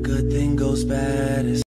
good thing goes bad.